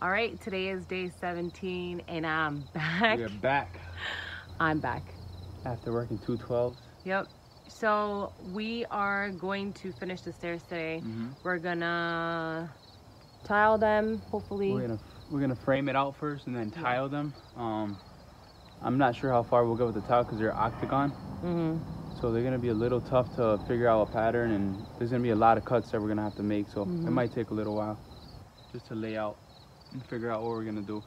All right, today is day 17 and I'm back. We're back I'm back. after working two twelves. Yep. So we are going to finish the stairs today. Mhm. We're gonna tile them, hopefully. We're gonna we're gonna frame it out first and then tile them. Um, I'm not sure how far we'll go with the tile because they're octagon, hmm so they're gonna be a little tough to figure out a pattern, and there's gonna be a lot of cuts that we're gonna have to make. So Mhm. it might take a little while just to lay out and figure out what we're gonna do.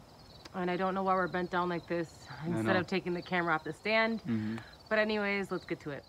And I don't know why we're bent down like this instead of taking the camera off the stand. hmm But anyways, let's get to it.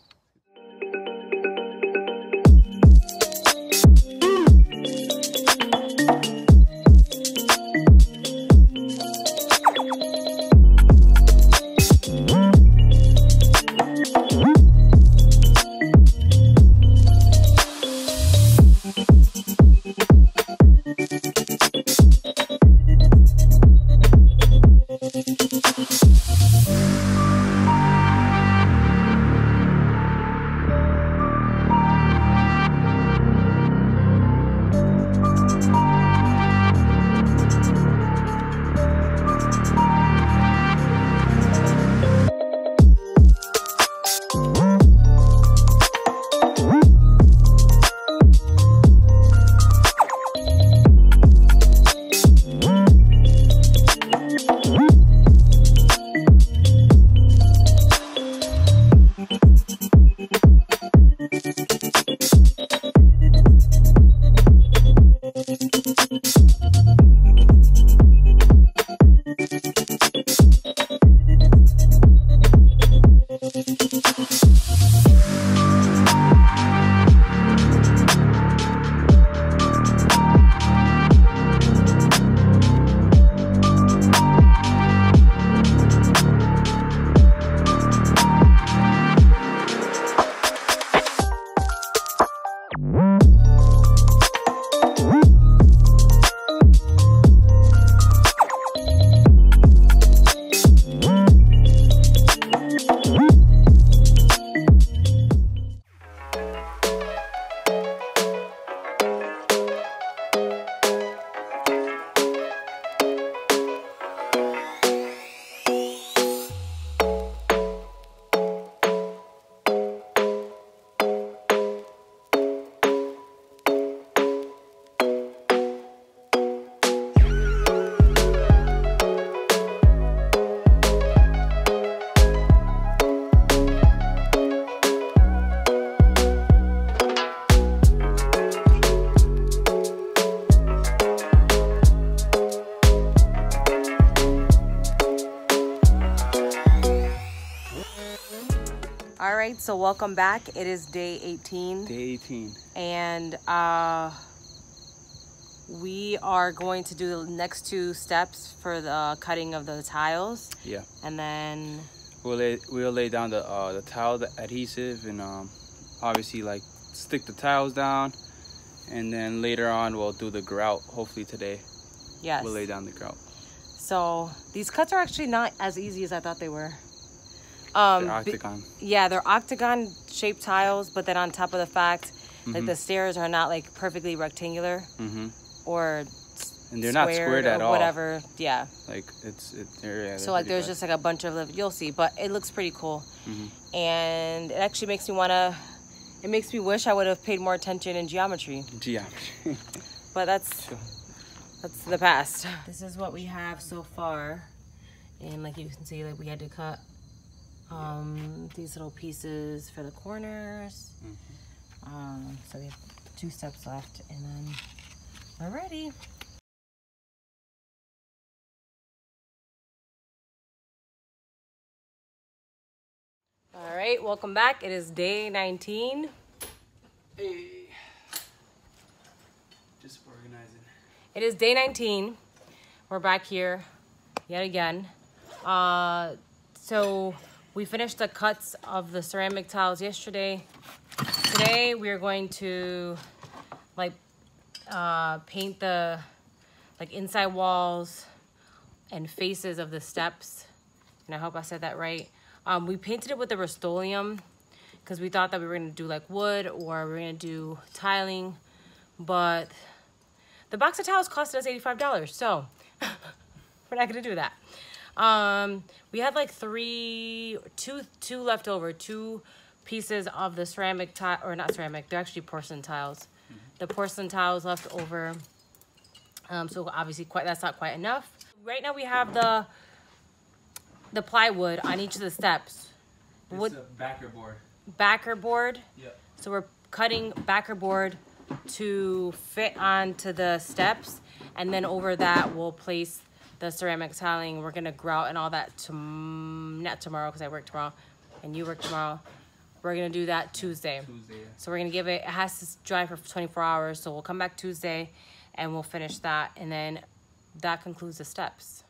Right, so welcome back. It is day 18. Day 18. and uh, we are going to do the next two steps for the cutting of the tiles Yeah. and then We'll lay we'll lay down the uh, the tile the adhesive and um, obviously like stick the tiles down, and then later on we'll do the grout. Hopefully today yes we'll lay down the grout. so these cuts are actually not as easy as i thought they were um the be- octagon. yeah they're octagon shaped tiles but then on top of the fact like Mhm. the stairs are not like perfectly rectangular hmm or And they're not squared at or all. whatever yeah Like it's it, they're, yeah, so they're like there's bad. just like a bunch of you'll see but it looks pretty cool Mhm. and it actually makes me want to it makes me wish i would have paid more attention in geometry geometry. but that's that's the past this is what we have so far and like you can see like we had to cut um these little pieces for the corners um so we have two steps left and then we're ready all right welcome back it is day 19 hey. Just organizing. It is day 19. We're back here yet again. Uh, so we finished the cuts of the ceramic tiles yesterday. Today we are going to like uh, paint the like inside walls and faces of the steps. And I hope I said that right. Um, we painted it with the Rust-Oleum because we thought that we were gonna do like wood or we are gonna do tiling, but the box of towels costed us $85. So We're not gonna do that. Um, we had like three, two, two left over, two pieces of the ceramic tile, or not ceramic, they're actually porcelain tiles. The porcelain tiles left over. Um, so obviously quite, that's not quite enough. Right now we have the, the plywood on each of the steps. Wood, backer board. backer board. Yep. So we're cutting backer board to fit onto the steps. And then over that, we'll place the ceramic tiling. We're gonna grout and all that tom not tomorrow because I work tomorrow and you work tomorrow. We're gonna do that Tuesday. Tuesday. So we're gonna give it, it has to dry for 24 hours. So we'll come back Tuesday and we'll finish that. And then that concludes the steps.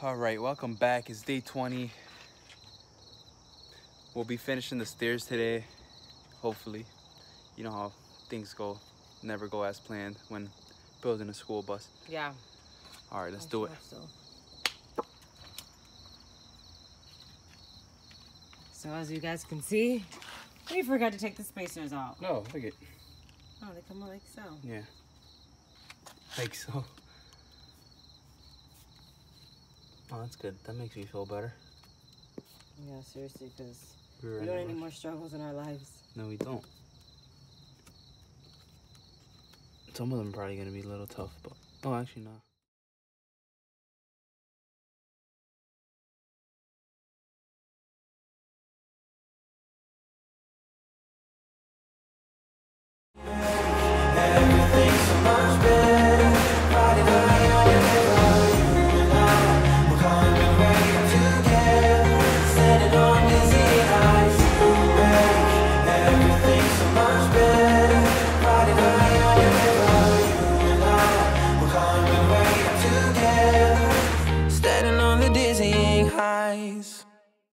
All right, welcome back. It's day 20. We'll be finishing the stairs today, hopefully. You know how things go, never go as planned when building a school bus. Yeah. All right, let's I do it. So. so as you guys can see, we forgot to take the spacers out. No, look it. Oh, they come out like so. Yeah. Like so. Oh, that's good. That makes me feel better. Yeah, seriously, because We we don't a need any more struggles in our lives. No, we don't. Some of them probably gonna be a little tough, but oh, actually not. Everything's so much better.